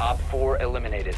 Op 4 eliminated.